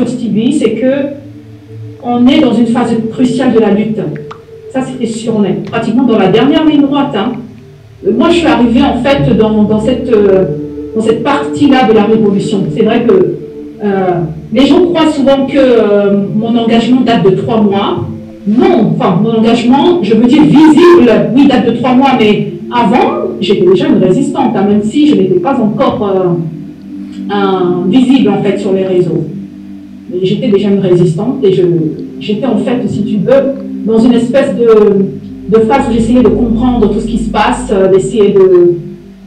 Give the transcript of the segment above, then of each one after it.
sur Stevie, c'est que on est dans une phase cruciale de la lutte. Ça, c'était sûr, on est pratiquement dans la dernière ligne droite. Hein. Euh, moi, je suis arrivée en fait dans, cette, euh, dans cette partie-là de la révolution. C'est vrai que euh, les gens croient souvent que mon engagement date de trois mois. Non, enfin, mon engagement, je veux dire visible, oui, date de trois mois, mais avant, j'étais déjà une résistante, hein, même si je n'étais pas encore visible en fait sur les réseaux. Mais j'étais déjà une résistante et j'étais en fait, si tu veux, dans une espèce de, de phase où j'essayais de comprendre tout ce qui se passe, euh, d'essayer de,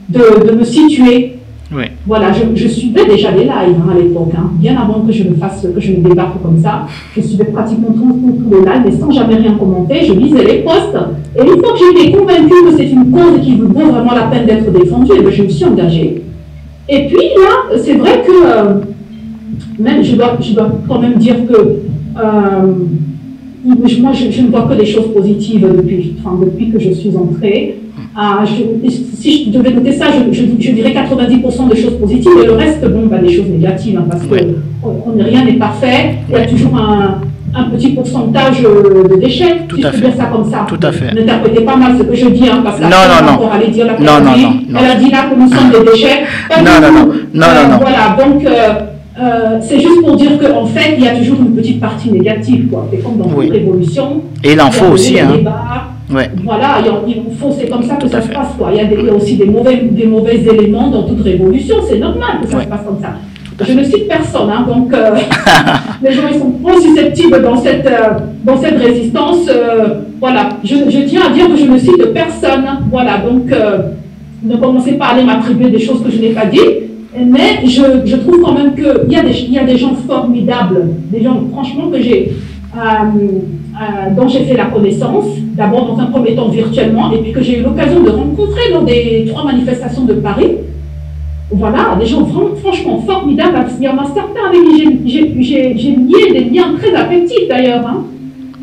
de, de, me situer. Oui. Voilà, je, je, suivais déjà les lives hein, à l'époque, hein, bien avant que je me fasse, que je me débarque comme ça. Je suivais pratiquement tous les lives, mais sans jamais rien commenter. Je lisais les posts. Et une fois que j'ai été convaincue que c'est une cause qui vaut vraiment la peine d'être défendue, eh ben, je me suis engagée. Et puis là, c'est vrai que, euh, même, je dois, je dois quand même dire que euh, moi, je, ne vois que des choses positives depuis, enfin, depuis que je suis entrée. Ah, si je devais noter ça, je, je dirais 90% de choses positives et le reste, bon, bah, des choses négatives, hein, parce que on, rien n'est parfait. Il y a toujours un, un petit pourcentage de déchets, Tout si à je fait. dire ça comme ça. Tout à fait. N'interprétez pas mal ce que je dis, hein, parce que Non, non, non. on aller dire la Non, non, non. Elle a dit là que nous sommes des déchets. Pas Non, non, non. Non, Euh, non, non. Voilà, donc euh, euh, c'est juste pour dire qu'en fait, il y a toujours une petite partie négative, quoi. C'est comme dans Oui. toute révolution. Et il en faut aussi, hein. débats, Ouais. voilà, il, faut, c'est comme ça que Tout ça se passe. Quoi. Il, y a des- il y a aussi des mauvais, des mauvais éléments dans toute révolution, c'est normal que ça Ouais. se passe comme ça. Je ne cite personne, hein, donc euh, les gens ils sont trop susceptibles dans cette, euh, dans cette résistance. voilà, je, je tiens à dire que je ne cite personne. Voilà, donc ne commencez pas à aller m'attribuer des choses que je n'ai pas dites. Mais je, je trouve quand même qu'il y, a des- il y a des gens formidables, des gens franchement que j'ai, euh, euh, dont j'ai fait la connaissance, d'abord dans un premier temps virtuellement, et puis que j'ai eu l'occasion de rencontrer lors des trois manifestations de Paris. Voilà, des gens vraiment, franchement formidables. Il y en a certains avec qui j'ai- lié des liens très affectifs d'ailleurs. hein.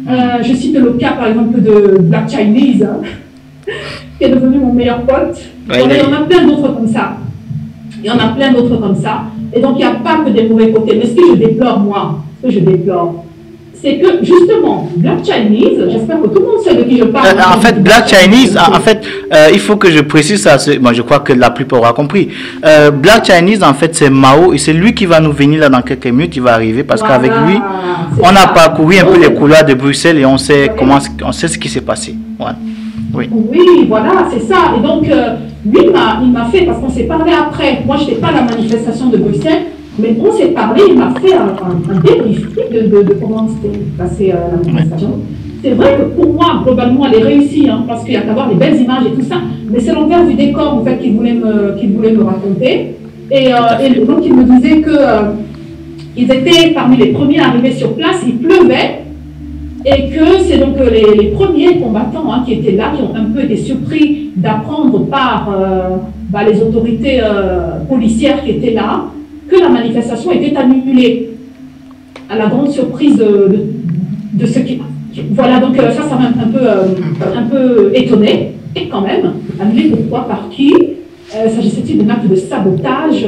Euh, je cite le cas par exemple de Black Chinese, hein, qui est devenu mon meilleur pote. Ouais, est- il y en a plein d'autres comme ça. Il y en a plein d'autres comme ça. Et donc, il n'y a pas que des mauvais côtés. Mais ce que je déplore, moi, ce que je déplore, c'est que justement, Black Chinese, j'espère que tout le monde sait de qui je parle. Euh, en fait, Black Chinese, en fait, euh, il faut que je précise ça. Moi, je crois que la plupart aura compris. Euh, Black Chinese, en fait, c'est Mao et c'est lui qui va nous venir là dans quelques minutes. Il va arriver parce Voilà, qu'avec lui, on a parcouru un peu les couloirs de Bruxelles et on sait Ouais. comment, on sait ce qui s'est passé. Voilà. Oui. Oui, voilà, c'est ça. Et donc, euh, lui, il m'a- fait, parce qu'on s'est parlé après, moi, je n'étais pas à la manifestation de Bruxelles, mais on s'est parlé, il m'a fait un, un, un débrief de, de, de comment s'était passé euh, la manifestation. C'est vrai que pour moi, globalement, elle est réussie, hein, parce qu'il y a qu'à voir les belles images et tout ça, mais c'est l'envers du décor, en fait, qu'il voulait me, qu'il voulait me raconter. Et, euh, et donc, il me disait que euh, ils étaient parmi les premiers arrivés sur place, il pleuvait, et que c'est donc euh, les, premiers combattants hein, qui étaient là, qui ont un peu été surpris d'apprendre par euh, bah, les autorités euh, policières qui étaient là que la manifestation était annulée, à la grande surprise de, ceux qui... Voilà, donc ça, ça m'a un peu, un peu étonné, et quand même, annulé pourquoi, par qui S'agissait-il d'un acte de sabotage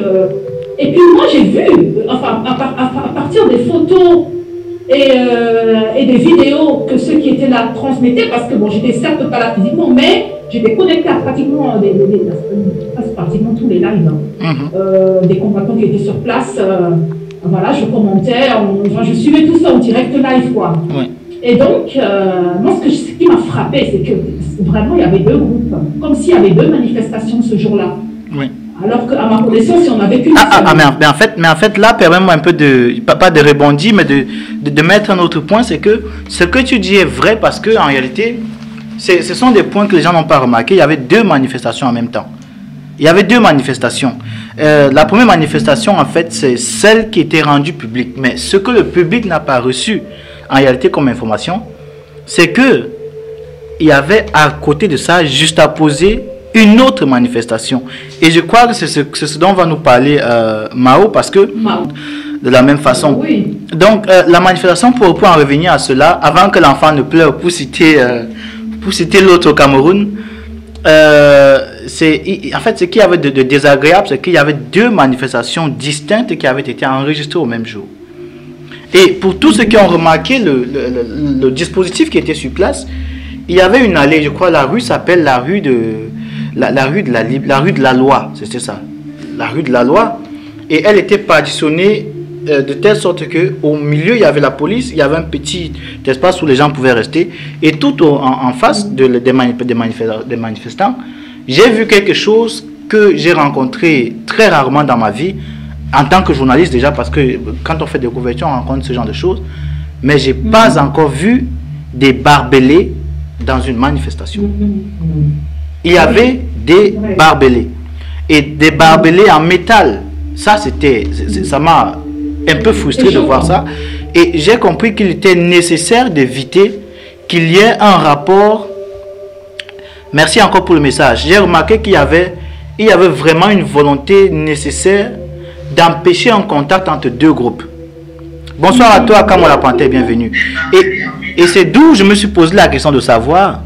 Et puis moi, j'ai vu, enfin, à partir des photos et, euh, et des vidéos que ceux qui étaient là transmettaient, parce que bon, j'étais certes pas là physiquement, mais j'étais connectée à pratiquement, des, des- des- presque pratiquement tous les lives hein. Mhm. Euh, des combattants qui étaient sur place. euh, voilà, je commentais, on- enfin, je suivais tout ça en direct live, quoi. Ouais. Et donc, moi, ce, que, ce qui m'a frappé, c'est que vraiment, il y avait deux groupes, comme s'il y avait deux manifestations ce jour-là. Alors qu'à ma connaissance, il y en avait qu'une Ah, ah, ah, mais, en, mais en fait, mais en fait, là, permets-moi un peu de, pas, de rebondir, mais de, de, de mettre un autre point, c'est que ce que tu dis est vrai parce que en réalité, ce sont des points que les gens n'ont pas remarqué. Il y avait deux manifestations en même temps. Il y avait deux manifestations. Euh, la première manifestation, en fait, c'est celle qui était rendue publique. Mais ce que le public n'a pas reçu, en réalité, comme information, c'est que il y avait à côté de ça, juste à poser, une autre manifestation. Et je crois que c'est ce, dont va nous parler euh, Mao, parce que Mao. de la même façon. Oui. Donc, euh, la manifestation, pour, pour en revenir à cela, avant que l'enfant ne pleure, pour citer, euh, pour citer l'autre au Cameroun, en fait, ce qu'il y avait de, de désagréable, c'est qu'il y avait deux manifestations distinctes qui avaient été enregistrées au même jour. Et pour tous ceux qui ont remarqué le, le, dispositif qui était sur place, il y avait une allée, je crois, la rue s'appelle la rue de la, la, rue de la, la rue de la loi, c'était ça, la rue de la loi, et elle était partitionnée euh, de telle sorte que au milieu il y avait la police, il y avait un petit espace où les gens pouvaient rester, et tout en, face de, des, des manifestants, j'ai vu quelque chose que j'ai rencontré très rarement dans ma vie, en tant que journaliste déjà, parce que quand on fait des couvertures, on rencontre ce genre de choses, mais j'ai n'ai pas mm-hmm. encore vu des barbelés dans une manifestation. Mm-hmm. Il y avait des barbelés. Et des barbelés en métal. Ça, c'était, ça m'a un peu frustré de voir ça. Et j'ai compris qu'il était nécessaire d'éviter qu'il y ait un rapport. Merci encore pour le message. J'ai remarqué qu'il y avait, il y avait vraiment une volonté nécessaire d'empêcher un contact entre deux groupes. Bonsoir à toi, Kamola Panthère, bienvenue. Et, et c'est d'où je me suis posé la question de savoir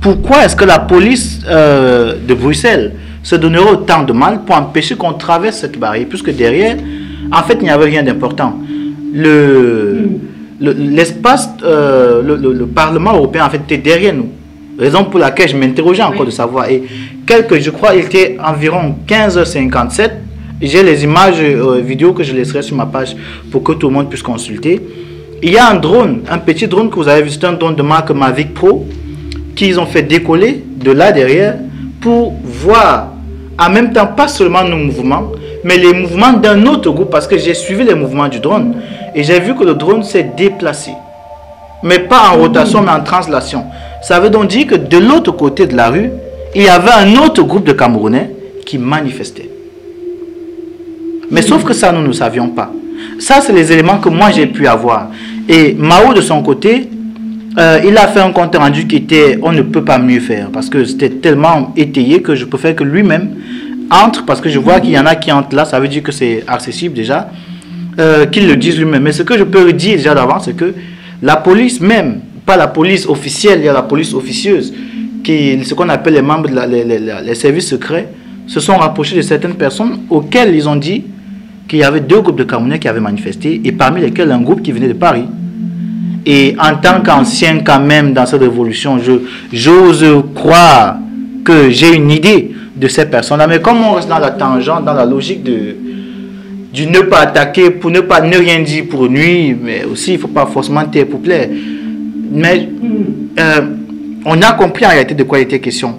pourquoi est-ce que la police euh, de Bruxelles se donnerait autant de mal pour empêcher qu'on traverse cette barrière, puisque derrière, en fait, il n'y avait rien d'important. Le, l'espace, euh, le, Parlement européen, en fait, était derrière nous. Raison pour laquelle je m'interrogeais encore de savoir. Et quelques, je crois, il était environ 15h57 j'ai les images euh, vidéo que je laisserai sur ma page pour que tout le monde puisse consulter. Il y a un drone, un petit drone que vous avez vu, c'est un drone de marque Mavic Pro qu'ils ont fait décoller de là derrière pour voir en même temps pas seulement nos mouvements, mais les mouvements d'un autre groupe parce que j'ai suivi les mouvements du drone et j'ai vu que le drone s'est déplacé. Mais pas en rotation, mais en translation. Ça veut donc dire que de l'autre côté de la rue, il y avait un autre groupe de Camerounais qui manifestait. Mais sauf que ça, nous ne savions pas. Ça, c'est les éléments que moi, j'ai pu avoir. Et Mao, de son côté, euh, il a fait un compte rendu qui était on ne peut pas mieux faire parce que c'était tellement étayé que je préfère que lui-même entre parce que je vois qu'il y en a qui entrent là, ça veut dire que c'est accessible déjà, euh, qu'il le dise lui-même. Mais ce que je peux dire déjà d'avant, c'est que la police même, pas la police officielle, il y a la police officieuse, qui, ce qu'on appelle les membres, de les services secrets, se sont rapprochés de certaines personnes auxquelles ils ont dit qu'il y avait deux groupes de Camerounais qui avaient manifesté, et parmi lesquels un groupe qui venait de Paris. Et en tant qu'ancien quand même dans cette révolution, j'ose croire que j'ai une idée de ces personnes-là. Mais comme on reste dans la tangente, dans la logique de, du ne pas attaquer pour ne pas ne rien dire pour nuit, mais aussi il ne faut pas forcément taire pour plaire. Mais euh, on a compris en réalité de quoi il était question.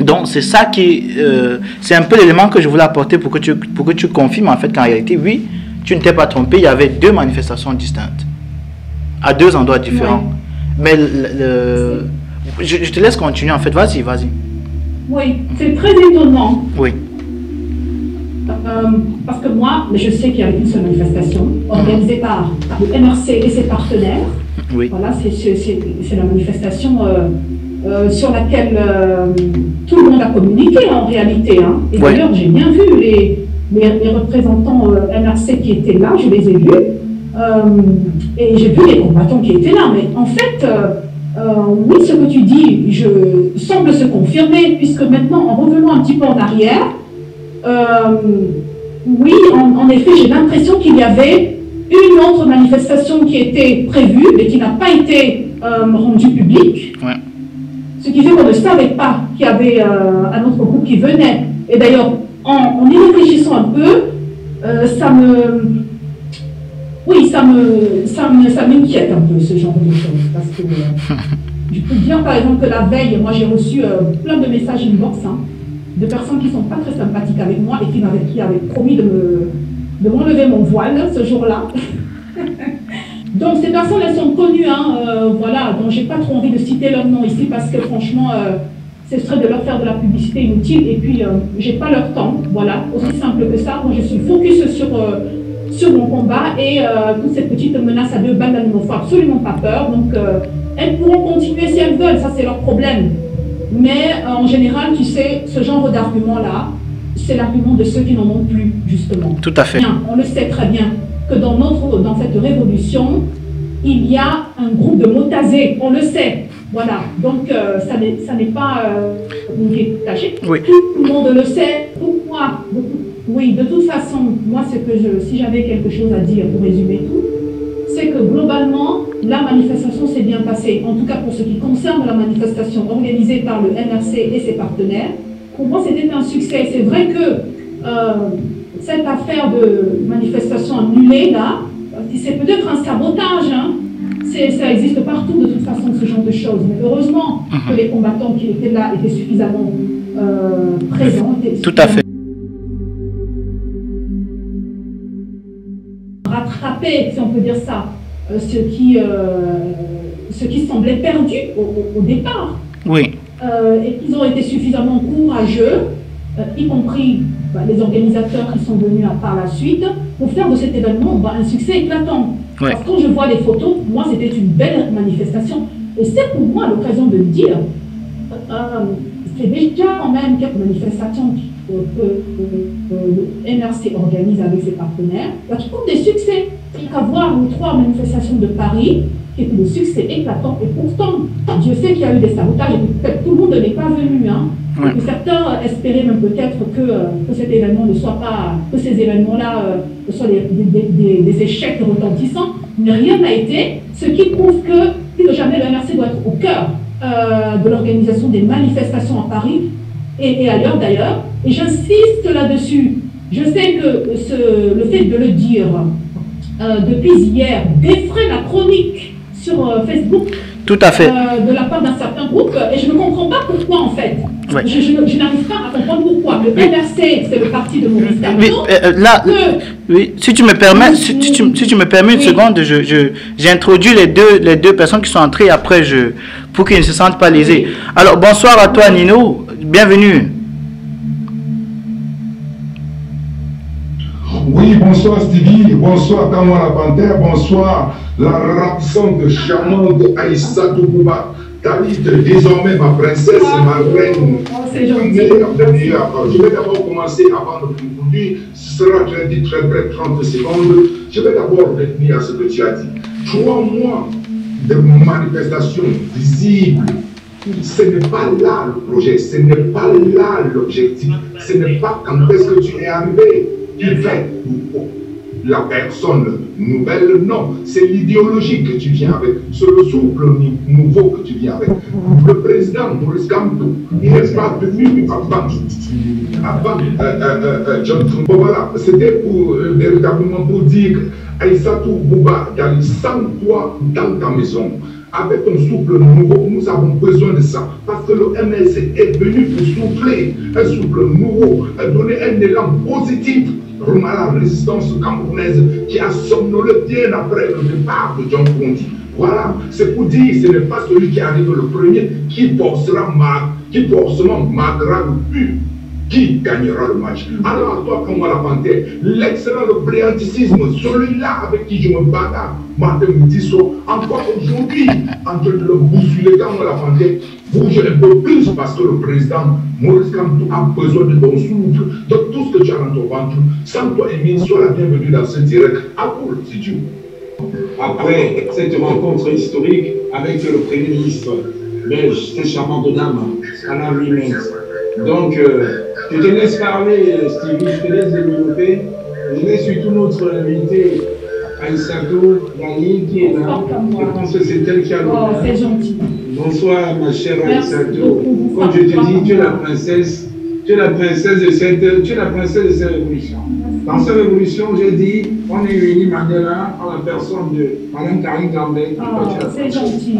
Donc c'est ça qui, euh, c'est un peu l'élément que je voulais apporter pour que tu, pour que tu confirmes en fait qu'en réalité, oui, tu ne t'es pas trompé, il y avait deux manifestations distinctes, à deux endroits différents. Mais le, je, te laisse continuer en fait, vas-y, vas-y. Oui, c'est très étonnant. Oui. Euh, parce que moi, je sais qu'il y avait une seule manifestation organisée par, le MRC et ses partenaires. Oui. Voilà, c'est la manifestation euh, euh, sur laquelle tout le monde a communiqué en réalité. Hein. Et d'ailleurs, j'ai bien vu les, les, représentants euh, NRC qui étaient là, je les ai vus. Et j'ai vu les combattants qui étaient là. Mais en fait, oui, ce que tu dis je, semble se confirmer, puisque maintenant, en revenant un petit peu en arrière, oui, en, effet, j'ai l'impression qu'il y avait une autre manifestation qui était prévue, mais qui n'a pas été rendue publique. Ce qui fait qu'on ne savait pas qu'il y avait euh, un autre groupe qui venait. Et d'ailleurs, en, y réfléchissant un peu, euh, ça me. Oui, ça me, ça m'inquiète un peu ce genre de choses. Parce que euh, je peux dire par exemple que la veille, moi j'ai reçu plein de messages inbox hein, de personnes qui ne sont pas très sympathiques avec moi et qui m'avaient, qui avaient promis de, me, de m'enlever mon voile ce jour-là. Donc ces personnes, elles sont connues, hein, euh, voilà, donc j'ai pas trop envie de citer leur nom ici parce que franchement, euh, ce serait de leur faire de la publicité inutile et puis euh, j'ai pas leur temps, voilà, aussi simple que ça. Moi je suis focus sur, sur mon combat et toutes ces petites menaces à deux balles ne me font absolument pas peur. Donc elles pourront continuer si elles veulent, ça c'est leur problème. Mais en général, tu sais, ce genre d'argument-là, c'est l'argument de ceux qui n'en ont plus, justement. Tout à fait. Bien, on le sait très bien que dans, notre, dans cette révolution, il y a un groupe de motasés, on le sait. Voilà, donc euh, ça n'est pas euh, caché. Oui. Tout le monde le sait. Pourquoi? Oui, de toute façon, moi, ce que je, si j'avais quelque chose à dire pour résumer tout, c'est que globalement, la manifestation s'est bien passée. En tout cas, pour ce qui concerne la manifestation organisée par le NRC et ses partenaires, pour moi, c'était un succès. C'est vrai que euh, cette affaire de manifestation annulée, là, c'est peut-être un sabotage. Hein. Ça existe partout, de toute façon, ce genre de choses. Mais heureusement que les combattants qui étaient là étaient suffisamment euh, présents. Tout à fait. Si on peut dire ça, euh, ce, qui, ce qui semblait perdu au, départ. Oui. et qu'ils ont été suffisamment courageux euh, y compris bah, les organisateurs qui sont venus par la suite, pour faire de cet événement bah, un succès éclatant. Parce que quand je vois les photos, moi, c'était une belle manifestation. Et c'est pour moi l'occasion de dire. Euh, c'est déjà quand même quelques manifestations que, le NRC organise avec ses partenaires, bah, qui ont des succès. Qu'à voir les trois manifestations de Paris, qui étaient des succès éclatants, et pourtant, Dieu sait qu'il y a eu des sabotages, et tout le monde n'est pas venu. Hein certains espéraient même peut-être que, euh, que, cet événement ne soit pas, que ces événements-là euh, soient des, des, échecs retentissants, mais rien n'a été, ce qui prouve que plus que jamais le MRC doit être au cœur euh, de l'organisation des manifestations à Paris et, ailleurs d'ailleurs. Et j'insiste là-dessus. Je sais que ce, le fait de le dire depuis hier défraie la chronique sur Facebook tout à fait. Euh, de la part d'un certain groupe. Et je ne comprends pas pourquoi, en fait. Je, n'arrive pas à comprendre pourquoi. Le NRC, c'est le parti de Maurice oui, euh, euh, là, oui, si tu me permets, si, tu, si tu, me permets une seconde, je, j'introduis les deux, les deux personnes qui sont entrées après, je, pour qu'ils ne se sentent pas lésés. Alors, bonsoir à toi, Nino. Bienvenue. Oui, bonsoir Stevie, bonsoir Kamala Panthère, bonsoir la ravissante, charmante Aïssa Toubouba. David, désormais ma princesse, ma reine. Oh. Je vais d'abord commencer avant de conclure. Ce sera très vite, très bref, 30 secondes. Je vais d'abord revenir à ce que tu as dit. Trois mois de manifestations visibles. Ce n'est pas là le projet, ce n'est pas là l'objectif, ce n'est pas quand est-ce que tu es arrivé qui fait la personne nouvelle, non. C'est l'idéologie que tu viens avec, c'est le souple nouveau que tu viens avec. Le président Maurice Kamto, il n'est pas venu avant, avant euh, euh, euh, John Trump. C'était pour, véritablement pour dire Aïssatou Bouba, sans toi dans ta maison. Avec un souple nouveau, nous avons besoin de ça. Parce que le MSC est venu pour souffler un souple nouveau, donner un élan positif à la résistance camerounaise qui a somnolé bien après le départ de John Condi. Voilà, c'est pour dire, ce n'est pas celui qui arrive le premier qui forcera, qui forcément marquera le but qui gagnera le match Alors toi, comme moi la panthère, l'excellent, le celui-là avec qui je me bagarre, Martin Moutisso, encore aujourd'hui, en train de le bousculer comme la panthère, bouge un peu plus parce que le président Maurice Kamtou a besoin de ton souffle, de tout ce que tu as dans ton ventre. Sans toi, Emile, sois la bienvenue dans ce direct. À vous, si tu Après cette rencontre historique avec le Premier ministre belge, cette charmante dame, Anna Wiemens. Donc, euh, je te laisse parler, Stevie, je te laisse développer. Je laisse surtout notre invité, Aïssato Dani, qui est là. Je pense que c'est elle qui a le. Oh, c'est gentil. Bonsoir, ma chère Aïssato. Comme je te dis, tu es la princesse. Tu es la princesse de cette, tu es la princesse de cette révolution. Dans cette révolution, j'ai dit, on est unis Mandela en la personne de Mme Karine Gambet. Oh, c'est gentil.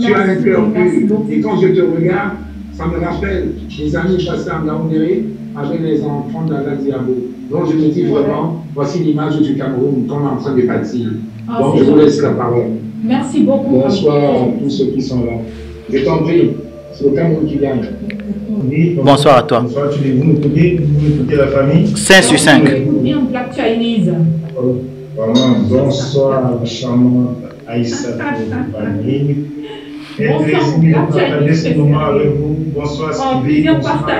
Tu as un cœur pur. Et quand je te regarde, ça me rappelle les amis passés en Gaoundéré avec les enfants d'Ala Diabo. Donc je me dis vraiment, voici l'image du Cameroun comme en train de bâtir. Ah, Donc je vous laisse la parole. Merci beaucoup. Bonsoir à tous ceux qui sont là. Je t'en prie, c'est le Cameroun qui gagne. bonsoir. à toi. Bonsoir, tu vous m'écoutez, vous m'écoutez la famille? 5 sur 5. bien Black Chinese. Vraiment, bonsoir, charmante Aïssa Bonsoir, partager ce moment avec vous. Bonsoir Stevie. Bonsoir,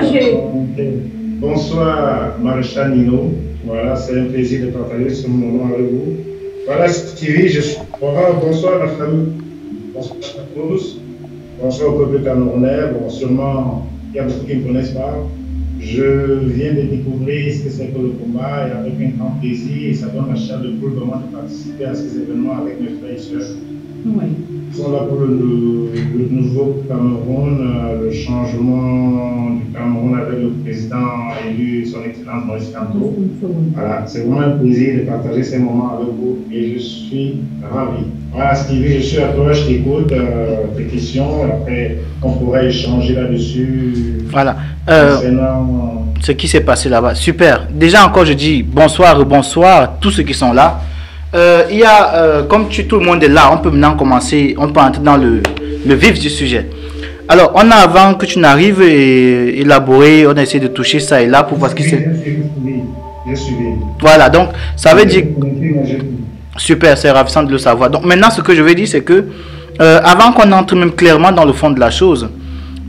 bonsoir Maréchal Nino. Voilà, c'est un plaisir de partager ce moment avec vous. Voilà Stevie, je suis. Bonsoir la famille. Bonsoir à tous. Bonsoir au peuple camerounais. Bon, sûrement, il y a beaucoup qui ne me connaissent pas. Je viens de découvrir ce que c'est que le combat et avec un grand plaisir, et ça donne la chair de poule vraiment de participer à ces événements avec mes frères et sœurs. Oui. Ils sont là pour le, le nouveau Cameroun, euh, le changement du Cameroun avec le président élu, son excellence Maurice Kamto. Voilà, c'est vraiment un plaisir de partager ces moments avec vous et je suis ravi. Voilà, Stevie, je suis à toi, je t'écoute, euh, tes questions, après on pourrait échanger là-dessus. Voilà. Euh, ce qui s'est passé là-bas. Super. Déjà encore, je dis bonsoir bonsoir à tous ceux qui sont là. Euh, il y a, euh, comme tu, tout le monde est là, on peut maintenant commencer, on peut entrer dans le, le vif du sujet. Alors, on a avant que tu n'arrives et élaborer, on a essayé de toucher ça et là pour voir ce qui s'est. Voilà, donc ça veut dire Super, c'est ravissant de le savoir. Donc maintenant, ce que je veux dire, c'est que euh, avant qu'on entre même clairement dans le fond de la chose,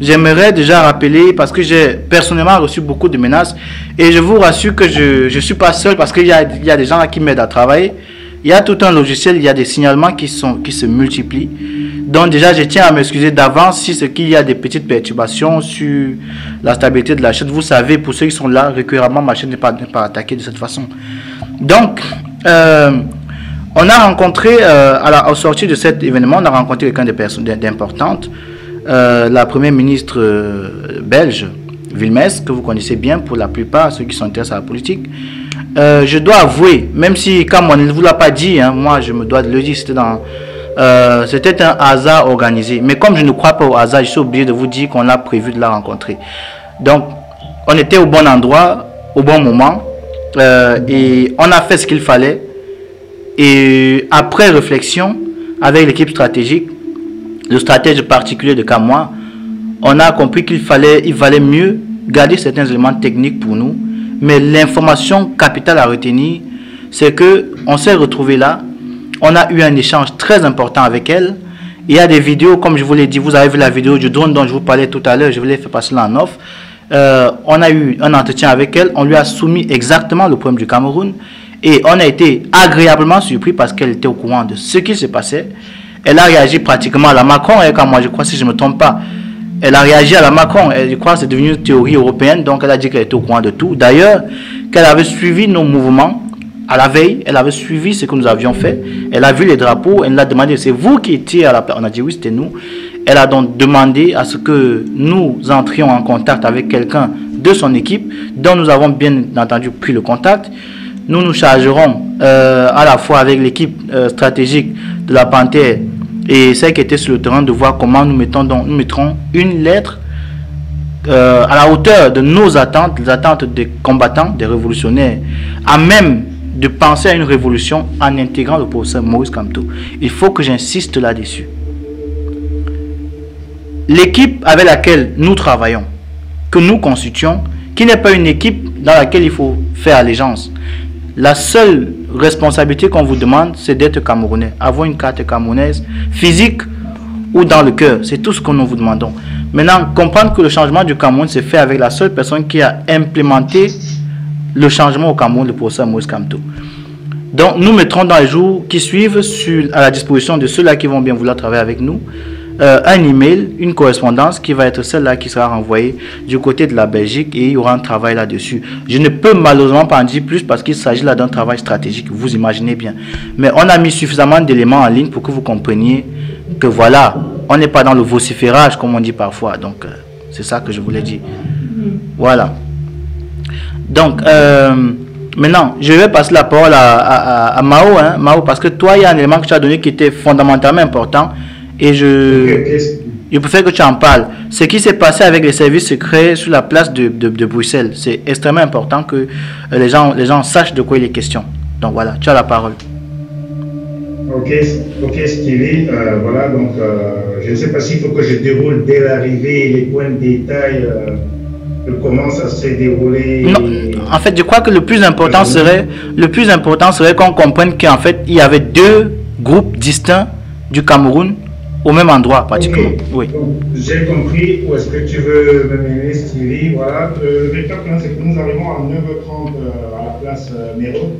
j'aimerais déjà rappeler, parce que j'ai personnellement reçu beaucoup de menaces, et je vous rassure que je ne suis pas seul, parce qu'il y a, y a des gens là qui m'aident à travailler. Il y a tout un logiciel, il y a des signalements qui, sont, qui se multiplient. Donc déjà, je tiens à m'excuser d'avance si c'est qu'il y a des petites perturbations sur la stabilité de la chaîne. Vous savez, pour ceux qui sont là régulièrement, ma chaîne n'est pas, pas attaquée de cette façon. Donc, euh, on a rencontré, euh, à la, au sortir de cet événement, on a rencontré quelqu'un de personnes d'importante, euh, la première ministre euh, belge, Vilmès, que vous connaissez bien pour la plupart, ceux qui s'intéressent à la politique. Euh, je dois avouer, même si, comme ne vous l'a pas dit, hein, moi je me dois de le dire, euh, c'était un hasard organisé. Mais comme je ne crois pas au hasard, je suis obligé de vous dire qu'on a prévu de la rencontrer. Donc, on était au bon endroit, au bon moment, euh, et on a fait ce qu'il fallait. Et après réflexion avec l'équipe stratégique, le stratège particulier de Camois, on a compris qu'il fallait, il valait mieux garder certains éléments techniques pour nous. Mais l'information capitale à retenir, c'est que on s'est retrouvé là. On a eu un échange très important avec elle. Il y a des vidéos, comme je vous l'ai dit, vous avez vu la vidéo du drone dont je vous parlais tout à l'heure, je vous l'ai fait passer là en off. Euh, on a eu un entretien avec elle, on lui a soumis exactement le problème du Cameroun et on a été agréablement surpris parce qu'elle était au courant de ce qui se passait. Elle a réagi pratiquement à la Macron, et quand moi je crois, si je ne me trompe pas, elle a réagi à la Macron. Elle, je crois que c'est devenu une théorie européenne, donc elle a dit qu'elle était au courant de tout. D'ailleurs, qu'elle avait suivi nos mouvements à la veille, elle avait suivi ce que nous avions fait. Elle a vu les drapeaux, elle nous a demandé, c'est vous qui étiez à la. On a dit oui, c'était nous. Elle a donc demandé à ce que nous entrions en contact avec quelqu'un de son équipe, dont nous avons bien entendu pris le contact. Nous nous chargerons euh, à la fois avec l'équipe euh, stratégique de la Panthère et celle qui était sur le terrain de voir comment nous, mettons nous mettrons une lettre euh, à la hauteur de nos attentes, les attentes des combattants, des révolutionnaires, à même de penser à une révolution en intégrant le professeur Maurice Kamto. Il faut que j'insiste là-dessus. L'équipe avec laquelle nous travaillons, que nous constituons, qui n'est pas une équipe dans laquelle il faut faire allégeance. La seule responsabilité qu'on vous demande, c'est d'être camerounais, avoir une carte camerounaise physique ou dans le cœur. C'est tout ce que nous vous demandons. Maintenant, comprendre que le changement du Cameroun s'est fait avec la seule personne qui a implémenté le changement au Cameroun, le professeur Maurice Kamto. Donc, nous mettrons dans les jours qui suivent à la disposition de ceux-là qui vont bien vouloir travailler avec nous euh, un email, une correspondance qui va être celle-là qui sera renvoyée du côté de la Belgique et il y aura un travail là-dessus. Je ne peux malheureusement pas en dire plus parce qu'il s'agit là d'un travail stratégique, vous imaginez bien. Mais on a mis suffisamment d'éléments en ligne pour que vous compreniez que voilà, on n'est pas dans le vociférage comme on dit parfois. Donc, euh, c'est ça que je voulais dire. Voilà. Donc, euh, maintenant, je vais passer la parole à, Mao, hein, Mao, parce que toi, il y a un élément que tu as donné qui était fondamentalement important et je, je préfère que tu en parles. Ce qui s'est passé avec les services secrets sur la place de, de, de Bruxelles, c'est extrêmement important que les gens, les gens sachent de quoi il est question. Donc voilà, tu as la parole. Ok, ok Stevie, euh, voilà, donc euh, je ne sais pas s'il faut que je déroule dès l'arrivée les points de détail euh, comment ça s'est déroulé. Non, en fait, je crois que le plus important serait, le plus important serait qu'on comprenne qu'en fait, il y avait deux groupes distincts du Cameroun au même endroit, pratiquement. Oui. J'ai compris où est-ce que tu veux me mener, Stevie. Voilà, Euh, le véritable plan, c'est que nous arrivons à 9h30 euh, à la place euh, Méro.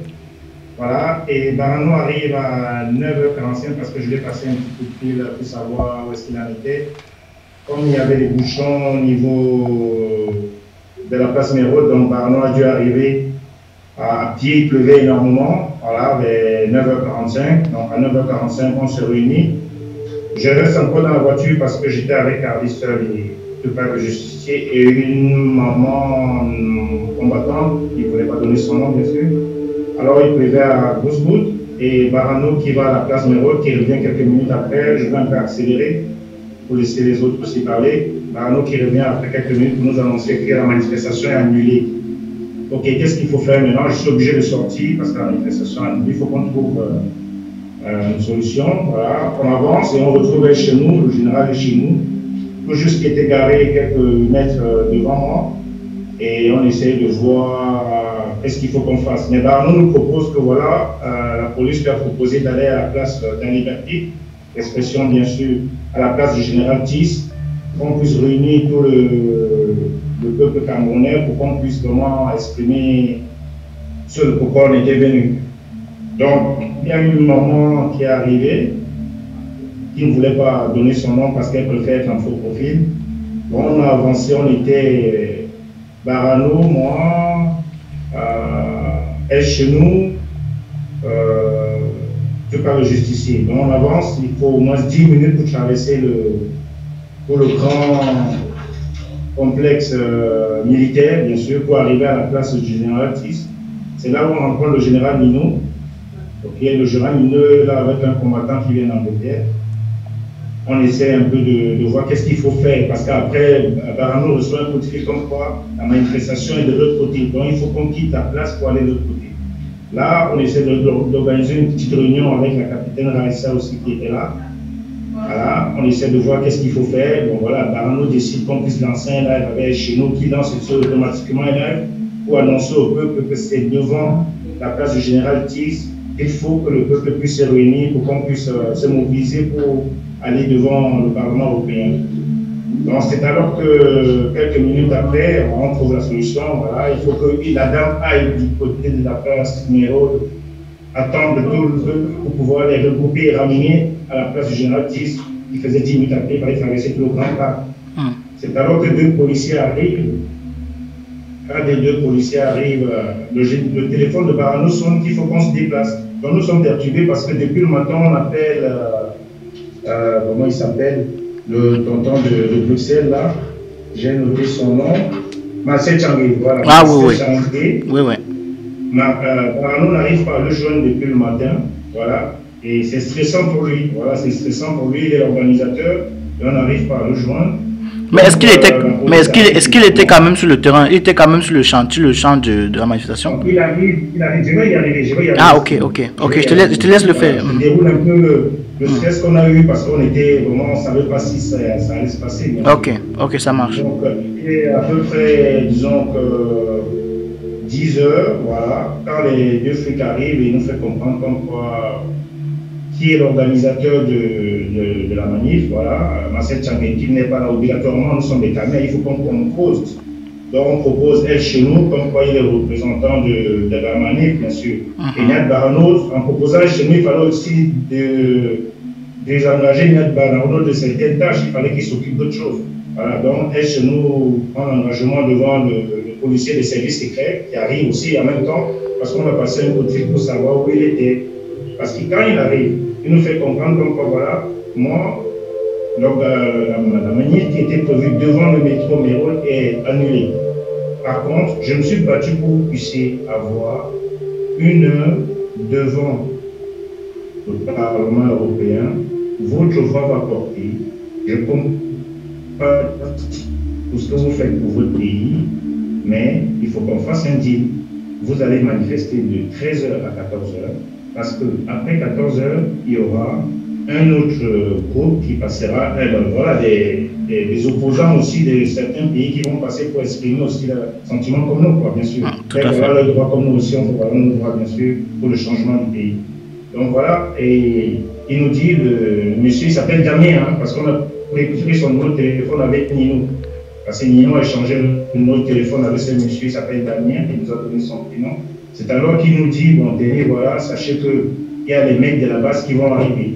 Voilà, et Barano arrive à 9h45 parce que je vais passer un petit coup de fil pour savoir où est-ce qu'il en était. Comme il y avait des bouchons au niveau de la place Mérode, donc Barano a dû arriver à pied, il pleuvait énormément, voilà, vers 9h45. Donc à 9h45, on se réunit. Je reste encore dans la voiture parce que j'étais avec Carlis seul et de justicier et une maman combattante qui ne voulait pas donner son nom, bien sûr. Alors il pleuvait à grosse et Barano qui va à la place Mérode, qui revient quelques minutes après. Je vais un peu accélérer pour laisser les autres aussi parler. Barano qui revient après quelques minutes pour nous annoncer que la manifestation est annulée. Ok, qu'est-ce qu'il faut faire maintenant? Je suis obligé de sortir parce que la manifestation est annulée. Il faut qu'on trouve euh, une solution. Voilà, on avance et on retrouve chez nous, le général est chez nous, tout juste qui était garé quelques mètres euh, devant moi. Et on essaie de voir qu'est-ce qu'il faut qu'on fasse. Mais Barano nous propose que voilà, la police lui a proposé d'aller à la place d'un liberté, expression bien sûr à la place du général Tis, qu'on puisse réunir tout le, peuple camerounais pour qu'on puisse vraiment exprimer ce pourquoi on était venu. Donc, il y a une maman qui est arrivée, qui ne voulait pas donner son nom parce qu'elle préfère être un faux profil. Bon, on a avancé, on était Barano, moi, euh, elle chez nous, euh, je parle justicier. Donc on avance, il faut au moins 10 minutes pour traverser le, pour le grand complexe euh, militaire, bien sûr, pour arriver à la place du général Tis. C'est là où on rencontre le général Nino. Donc il y a le général Nino là avec un combattant qui vient d'Angleterre. On essaie un peu de, voir qu'est-ce qu'il faut faire, parce qu'après, Barano reçoit un coup de comme quoi la manifestation est de l'autre côté. Donc il faut qu'on quitte la place pour aller de l'autre côté. Là, on essaie d'organiser une petite réunion avec la capitaine Raissa aussi qui était là. Voilà, on essaie de voir qu'est-ce qu'il faut faire. Bon voilà, Barano décide qu'on puisse lancer un live avec chez nous qui lance automatiquement un live pour annoncer au peuple que c'est devant la place du général Tis qu'il faut que le peuple puisse se réunir pour qu'on puisse euh, se mobiliser pour aller devant le Parlement européen. Donc c'est alors que quelques minutes après, on trouve la solution. Voilà, il faut que la dame aille du côté de la place numéro, attendre tout le peuple pour pouvoir les regrouper et ramener à la place du général 10, qui faisait 10 minutes après, il fallait traverser tout le grand parc. Hum. C'est alors que deux policiers arrivent. Quand les deux policiers arrivent, euh, le, téléphone de Barano sonne qu'il faut qu'on se déplace. Donc nous sommes perturbés parce que depuis le matin, on appelle, euh, euh, comment il s'appelle? Le tonton de, Bruxelles, là, j'ai noté son nom, Marcel Changué. Voilà, ah oui, oui. oui, oui. Euh, n'arrive pas à le joindre depuis le matin, voilà, et c'est stressant pour lui, voilà, c'est stressant pour lui, il est l'organisateur, et on n'arrive pas à le joindre. Mais est-ce qu'il était, euh, mais est-ce qu'il, est-ce qu'il était quand même sur le terrain? Il était quand même sur le chantier, le champ de, de la manifestation? Il arrive, il arrive, je vais y arriver, je vais y arriver. Ah, ok, ok, ok, je te laisse, je te laisse le faire. Je déroule un peu le, le stress qu'on a eu parce qu'on était vraiment, on ne savait pas si ça, ça allait se passer. Ok, ok, ça marche. Donc, il est à peu près, disons que 10 heures, voilà, quand les deux flics arrivent, ils nous font comprendre comme quoi qui est l'organisateur de, de, la manif, voilà, Marcel qui n'est pas là obligatoirement, nous sommes des caméras, il faut qu'on compose. Donc on propose elle chez nous, comme quoi il est représentant de, de la manif, bien sûr. Uh-huh. Et Niad Barano, en proposant chez nous, il fallait aussi de, désengager Niad Barano de certaines tâches, il fallait qu'il s'occupe d'autres choses. Voilà, donc elle chez nous prend l'engagement devant le, le, policier des services secrets qui arrive aussi en même temps, parce qu'on a passé un coup de fil pour savoir où il était. Parce que quand il arrive, il nous fait comprendre quoi, voilà, moi, donc, la, manif qui était prévue devant le métro Méron est annulée. Par contre, je me suis battu pour que vous puissiez avoir une heure devant le Parlement européen. Votre voix va porter. Je comprends tout ce que vous faites pour votre pays, mais il faut qu'on fasse un deal. Vous allez manifester de 13h à 14h parce qu'après 14 heures, il y aura un autre groupe qui passera, euh, voilà, des, des, opposants aussi de certains pays qui vont passer pour exprimer aussi leurs sentiments comme nous, quoi, bien sûr. Ah, tout à fait. le droit comme nous aussi, on peut avoir le droit, bien sûr, pour le changement du pays. Donc voilà, et il nous dit, le, monsieur, il s'appelle Damien, hein, parce qu'on a pris son numéro de téléphone avec Nino. Parce que Nino a échangé le numéro de téléphone avec ce monsieur, il s'appelle Damien, il nous a donné son prénom. C'est alors qu'il nous dit, bon, Denis, voilà, sachez qu'il y a les mecs de la base qui vont arriver.